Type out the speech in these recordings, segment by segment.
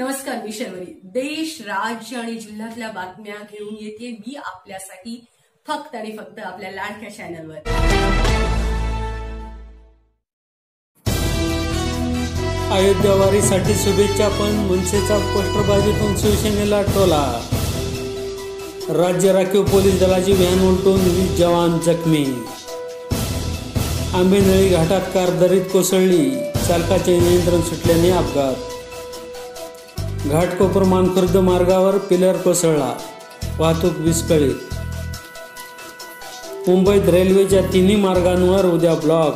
नमस्कार मी शर्वरी. देश राज्य आणि जिल्ह्यातल्या बातम्या घेऊन येते मी आपल्यासाठी फक्त आणि फक्त आपल्या लाडक्या चॅनलवर अयोध्या वारीसाठी शुभेच्छा पण मनसेचा पोस्टरबाजीतून शिवसेनेला टोला राज्य राखीव पोलीस दलाची व्हॅन उलटून वीस जवान जखमी. आंबेनळी घाटात कार दरीत कोसळली. चालकाचे नियंत्रण सुटल्याने अपघात. घाटकोपर मानखुर्द मार्गावर पिलर कोसळला. वाहतूक विस्कळीत. मुंबईत रेल्वेच्या तिन्ही मार्गांवर उद्या ब्लॉक.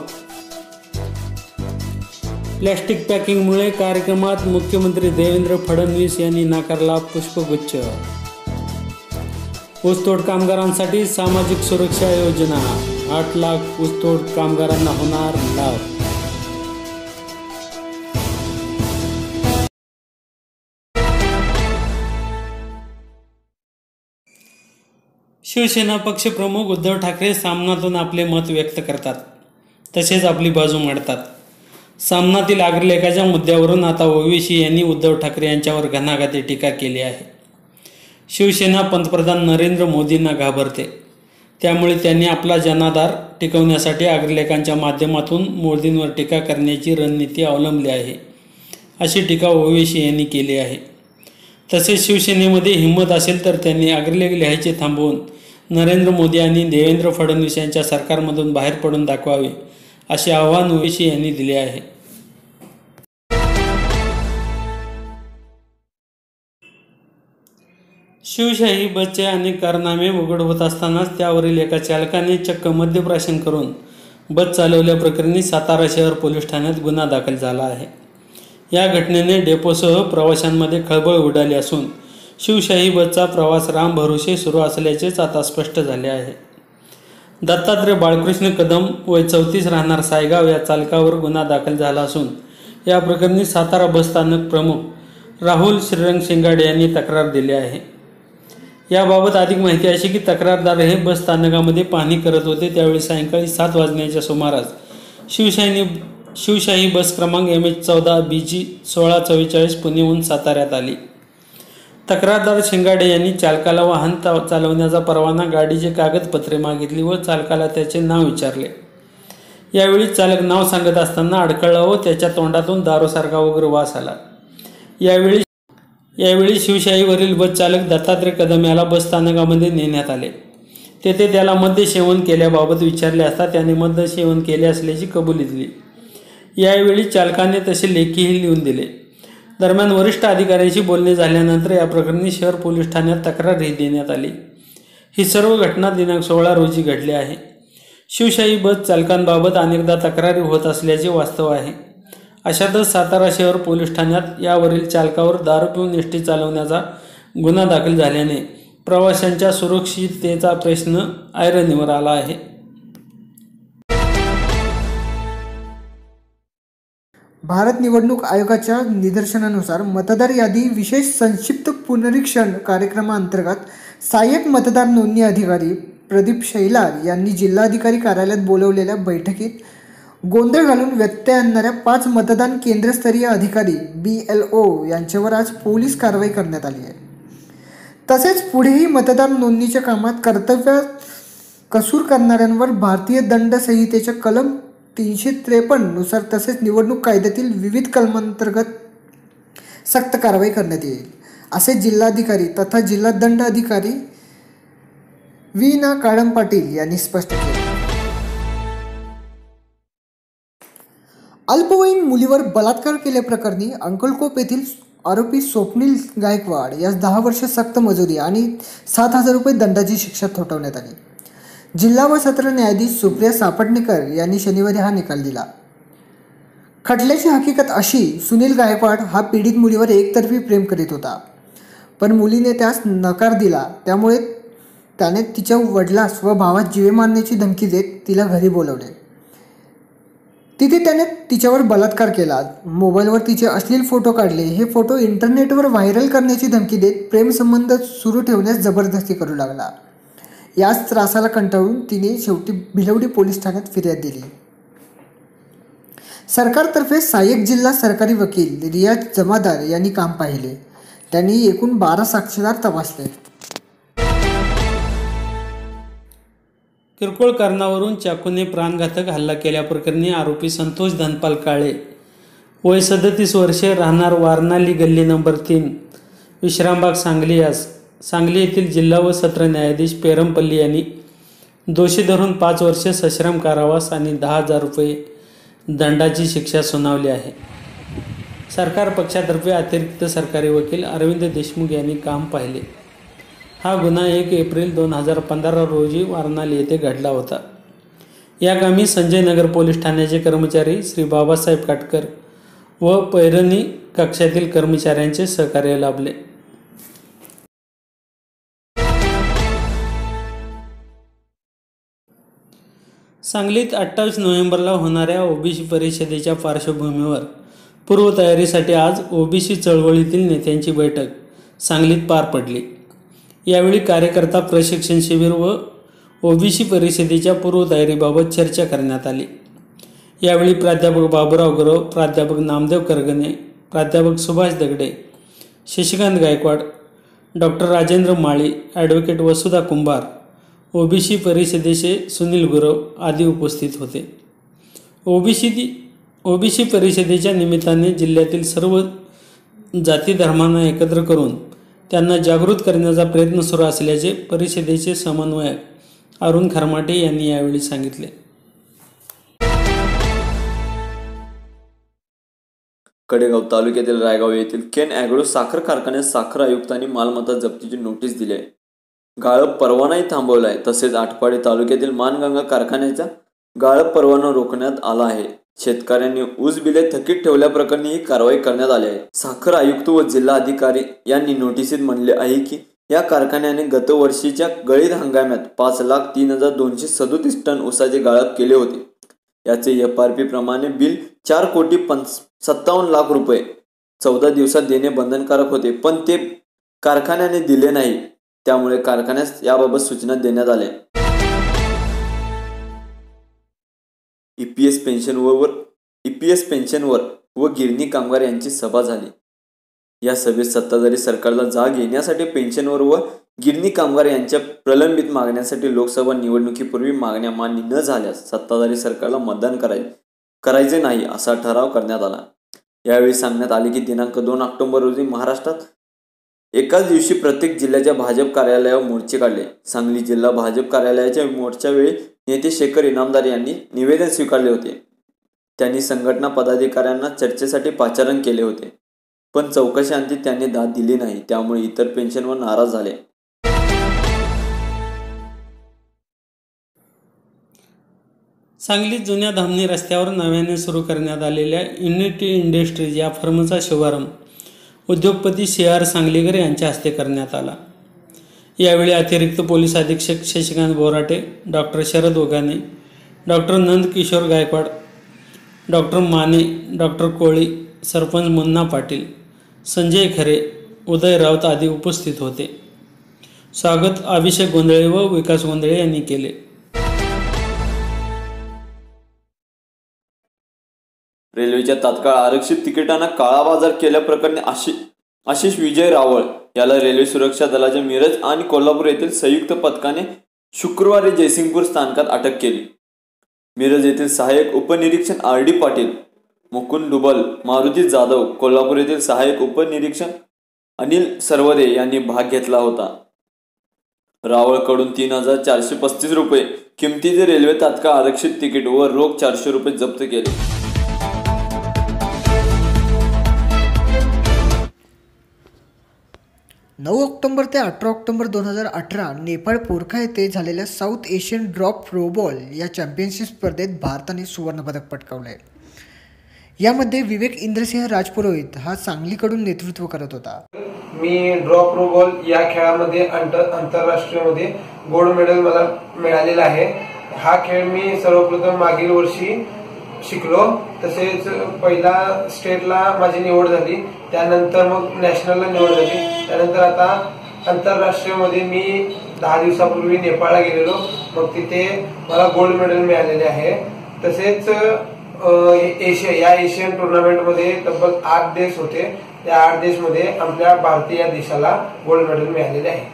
प्लॅस्टिक पॅकिंगमुळे कार्यक्रमात मुख्यमंत्री देवेंद्र फडणवीस यांनी नाकारला पुष्पगुच्छ. ऊसतोड कामगारांसाठी सामाजिक सुरक्षा योजना. आठ लाख ऊसतोड कामगारांना होणार लाभ. शिवसेना पक्षप्रमुख उद्धव ठाकरे सामनातून आपले मत व्यक्त करतात. तसेच आपली बाजू मांडतात. सामनातील अग्रलेखाच्या मुद्द्यावरून आता ओवेशी यांनी उद्धव ठाकरे यांच्यावर घणाघाती टीका केली आहे. शिवसेना पंतप्रधान नरेंद्र मोदींना घाबरते. त्यामुळे त्यांनी आपला जनाधार टिकवण्यासाठी अग्रलेखांच्या माध्यमातून मोदींवर टीका करण्याची रणनीती अवलंबली आहे अशी टीका ओवेशी यांनी केली आहे. तसेच शिवसेनेमध्ये हिंमत असेल तर त्यांनी अग्रलेख लिहायचे थांबवून नरेंद्र मोदी आणि देवेंद्र फडणवीस यांच्या सरकारमधून बाहेर पडून दाखवावे असे आवाहन ओवेशी यांनी दिले आहे. शिवशाही बसचे अनेक कारनामे उघड होत असतानाच त्यावरील एका चालकाने चक्क मद्यप्राशन करून बस चालवल्याप्रकरणी सातारा शहर पोलीस ठाण्यात गुन्हा दाखल झाला आहे. या घटनेने डेपोसह प्रवाशांमध्ये खळबळ उडाली असून शिवशाही बसचा प्रवास राम भरोसे सुरू असल्याचेच आता स्पष्ट झाले आहे. दत्तात्रय बाळकृष्ण कदम वय चौतीस राहणार सायगाव या चालकावर गुन्हा दाखल झाला असून या प्रकरणी सातारा बस स्थानक प्रमुख राहुल श्रीरंग शिंगाडे यांनी तक्रार दिली आहे. याबाबत अधिक माहिती अशी की तक्रारदार हे बस स्थानकामध्ये पाहणी करत होते. त्यावेळी सायंकाळी सात वाजण्याच्या सुमारास शिवशाही शिवशाही बस क्रमांक एम एच चौदा बी जी सोळा चव्वेचाळीस पुणेहून साताऱ्यात आली. तक्रारदार शिंगाडे यांनी चालकाला वाहन चालवण्याचा परवाना गाडीचे कागदपत्रे मागितली व चालकाला त्याचे नाव विचारले. यावेळी चालक नाव सांगत असताना अडखळला व त्याच्या तोंडातून दारूसारखा वगैरे वास आला. यावेळी यावेळी शिवशाहीवरील बस चालक दत्तात्रय कदम याला बस स्थानकामध्ये नेण्यात आले. तेथे त्याला मद्य सेवन केल्याबाबत विचारले असता त्याने मद्य सेवन केले असल्याची कबुली दिली. यावेळी चालकाने तसे लेखीही लिहून दिले. दरम्यान वरिष्ठ अधिकाऱ्यांशी बोलणे झाल्यानंतर या प्रकरणी शहर पोलीस ठाण्यात तक्रारही देण्यात आली. ही सर्व घटना दिनांक सोळा रोजी घडली आहे. शिवशाही बस चालकांबाबत अनेकदा तक्रारी होत असल्याचे वास्तव आहे. अशातच सातारा शहर पोलीस ठाण्यात यावरील चालकावर दारू पिऊन एस चालवण्याचा गुन्हा दाखल झाल्याने प्रवाशांच्या सुरक्षिततेचा प्रश्न ऐरणीवर आला आहे. भारत निवडणूक आयोगाच्या निदर्शनानुसार मतदार यादी विशेष संक्षिप्त पुनरीक्षण कार्यक्रमाअंतर्गत सहाय्यक मतदार नोंदणी अधिकारी प्रदीप शैलार यांनी जिल्हाधिकारी कार्यालयात बोलवलेल्या बैठकीत गोंधळ घालून व्यत्यय आणणाऱ्या पाच मतदान केंद्रस्तरीय अधिकारी बी एल ओ यांच्यावर आज पोलीस कारवाई करण्यात आली आहे. तसेच पुढेही मतदार नोंदणीच्या कामात कर्तव्य कसूर करणाऱ्यांवर भारतीय दंड संहितेच्या कलम तीनशे त्रेपन्ननुसार तसेच निवडणूक कायद्यातील विविध कलमांतर्गत सक्त कारवाई करण्यात येईल. असे जिल्हाधिकारी तथा जिल्हा दंड अधिकारी व्ही ना काळम पाटील यांनी स्पष्ट केले. अल्पवयीन मुलीवर बलात्कार केल्याप्रकरणी अंकलकोप येथील आरोपी स्वप्नील गायकवाड यास दहा वर्ष सक्त मजुरी आणि सात हजार रुपये दंडाची शिक्षा थोपवण्यात आली. जिल्हा व सत्र न्यायाधीश सुप्रिया सापटणेकर यांनी शनिवारी हा निकाल दिला. खटल्याची हकीकत अशी सुनील गायकवाड हा पीडित मुलीवर एकतर्फी प्रेम करीत होता. पण मुलीने त्यास नकार दिला. त्यामुळे त्याने तिच्या वडिलास व भावास जीवे मारण्याची धमकी देत तिला घरी बोलवले. तिथे त्याने तिच्यावर बलात्कार केला. मोबाईलवर तिचे अश्लील फोटो काढले. हे फोटो इंटरनेटवर व्हायरल करण्याची धमकी देत प्रेमसंबंध सुरू ठेवण्यास जबरदस्ती करू लागला. याच त्रासाला कंटाळून तिने शेवटी भिलवडी पोलीस ठाण्यात फिर्याद दिली. सरकारतर्फे सहाय्यक जिल्हा सरकारी वकील रियाज जमादार यांनी काम पाहिले. त्यांनी एकूण बारा साक्षीदार तपासले. किरकोळ कारणावरून चाकूने प्राणघातक हल्ला केल्याप्रकरणी आरोपी संतोष धनपाल काळे वय सदतीस वर्षे राहणार वारनाली गल्ली नंबर तीन विश्रामबाग सांगली यास सांगली येथील जिल्हा व सत्र न्यायाधीश पेरमपल्ली यांनी दोषी धरून पाच वर्षे सश्रम कारावास आणि दहा हजार रुपये दंडाची शिक्षा सुनावली आहे. सरकार पक्षातर्फे अतिरिक्त सरकारी वकील अरविंद देशमुख यांनी काम पाहिले. हा गुन्हा एक एप्रिल दोन हजार पंधरा रोजी वारणाल येथे घडला होता. या कामी संजय नगर पोलीस ठाण्याचे कर्मचारी श्री बाबासाहेब काटकर व पैरणी कक्षातील कर्मचाऱ्यांचे सहकार्य लाभले. सांगलीत अठ्ठावीस नोव्हेंबरला होणाऱ्या ओबीसी परिषदेच्या पार्श्वभूमीवर पूर्वतयारीसाठी आज ओबीसी चळवळीतील नेत्यांची बैठक सांगलीत पार पडली. यावेळी कार्यकर्ता प्रशिक्षण शिबिर व ओबीसी परिषदेच्या पूर्वतयारीबाबत चर्चा करण्यात आली. यावेळी प्राध्यापक बाबुराव गुरव प्राध्यापक नामदेव करगणे प्राध्यापक Subhash Dagde Shashikant Gaikwad doctor Rajendra Mali advocate Vasudha Kumbhar OBC परिषदेचे सुनील गुरव आदी उपस्थित होते. ओबीसी ओबीसी परिषदेच्या निमित्ताने जिल्ह्यातील सर्व जाती धर्मांना एकत्र करून त्यांना जागृत करण्याचा प्रयत्न सुरू असल्याचे परिषदेचे समन्वयक अरुण खरमाटे यांनी यावेळी सांगितले. कडेगाव तालुक्यातील रायगाव येथील केन ॲग्रो साखर कारखान्यात साखर आयुक्तांनी मालमत्ता जप्तीची नोटीस दिली आहे. गाळप परवानाही थांबवला आहे तसेच आटपाडी तालुक्यातील मानगंगा कारखान्याचा गाळप परवाना रोखण्यात आला आहे. शेतकऱ्यांनी ऊस बिले थकीत ठेवल्याप्रकरणी ही कारवाई करण्यात आली आहे. साखर आयुक्त व जिल्हा अधिकारी यांनी नोटिसीत म्हणले आहे की या कारखान्याने गतवर्षीच्या गळीत हंगामात पाच लाख तीन हजार दोनशे सदोतीस टन ऊसाचे गाळप केले होते. याचे एफ आर पी प्रमाणे बिल चार कोटी पंच सत्तावन्न लाख रुपये. चौदा दिवसात देणे बंधनकारक होते पण ते कारखान्याने दिले नाही. त्यामुळे कारखान्यास याबाबत सूचना देण्यात आल्या. ईपीएस पेन्शनवर ईपीएस पेन्शनवर व गिरणी कामगार यांची सभा झाली. या सभेत सत्ताधारी सरकारला जाग येण्यासाठी पेन्शनवर व गिरणी कामगार यांच्या प्रलंबित मागण्यासाठी लोकसभा निवडणुकीपूर्वी मागण्या मान्य न झाल्यास सत्ताधारी सरकारला मतदान करायचे करायचे नाही असा ठराव करण्यात आला. यावेळी सांगण्यात आले की दिनांक दोन ऑक्टोबर रोजी महाराष्ट्रात एकाच दिवशी प्रत्येक जिल्ह्याच्या भाजप कार्यालयावर मोर्चे काढले. सांगली जिल्हा भाजप कार्यालयाच्या मोर्चावेळी नेते शेखर इनामदार यांनी निवेदन स्वीकारले होते. त्यांनी संघटना पदाधिकाऱ्यांना चर्चेसाठी पाचारण केले होते. पण चौकशांती त्यांनी दाद दिली नाही. त्यामुळे इतर पेन्शनवर नाराज झाले. सांगली जुन्या धामणी रस्त्यावर नव्याने सुरू करण्यात आलेल्या युनिटी इंडस्ट्रीज या फर्मचा शुभारंभ उद्योगपती सी आर सांगलीकर यांच्या हस्ते करण्यात आला. यावेळी अतिरिक्त पोलीस अधीक्षक Shashikant Borate doctor Sharad Ogane doctor Nand Kishore Gaikwad doctor Mane doctor Koli sarpanch Munna Patil Sanjay Khare Uday Raut आदी उपस्थित होते. स्वागत अभिषेक गोंधळे व विकास गोंधळे यांनी केले. रेल्वेच्या तात्काळ आरक्षित तिकिटांना काळा बाजार केल्याप्रकरणी आशिष आशिष विजय रावळ याला रेल्वे सुरक्षा दलाच्या मिरज आणि कोल्हापूर येथील संयुक्त पथकाने शुक्रवारी जयसिंगपूर स्थानकात अटक केली. मिरज येथील सहाय्यक उपनिरीक्षक आर डी पाटील मुकुंद डुबल मारुती जाधव कोल्हापूर येथील सहाय्यक उपनिरीक्षक अनिल सरवदे यांनी भाग घेतला होता. रावळकडून तीन हजार चारशे पस्तीस रुपये किमतीचे रेल्वे तात्काळ आरक्षित तिकीट व रोख चारशे रुपये जप्त केले. नऊ ऑक्टोबर ते अठरा ऑक्टोबर दोन हजार अठरा नेपाळ पोरखा येथे झालेल्या साऊथ एशियन ड्रॉप फ्रोबॉल या चॅम्पियनशिप स्पर्धेत भारताने सुवर्णपदक पटकावलं आहे यामध्ये विवेक इंद्रसिंह राजपुरोहित हा सांगलीकडून नेतृत्व करत होता. मी ड्रॉप फ्रोबॉल या खेळामध्ये आंतर आंतरराष्ट्रीयमध्ये गोल्ड मेडल मला मिळालेला आहे. हा खेळ मी सर्वप्रथम मागील वर्षी शिकलो तसेच पहिला स्टेटला माझी निवड झाली त्यानंतर मग नॅशनलला निवड झाली. त्यानंतर आता आंतरराष्ट्रीयमध्ये मी दहा दिवसापूर्वी नेपाळला गेलेलो. मग तिथे मला गोल्ड मेडल मिळालेले आहे. तसेच एशिया या एशियन टुर्नामेंटमध्ये तब्बल आठ देश होते. त्या आठ देशमध्ये आपल्या भारतीय देशाला गोल्ड मेडल मिळालेले आहे.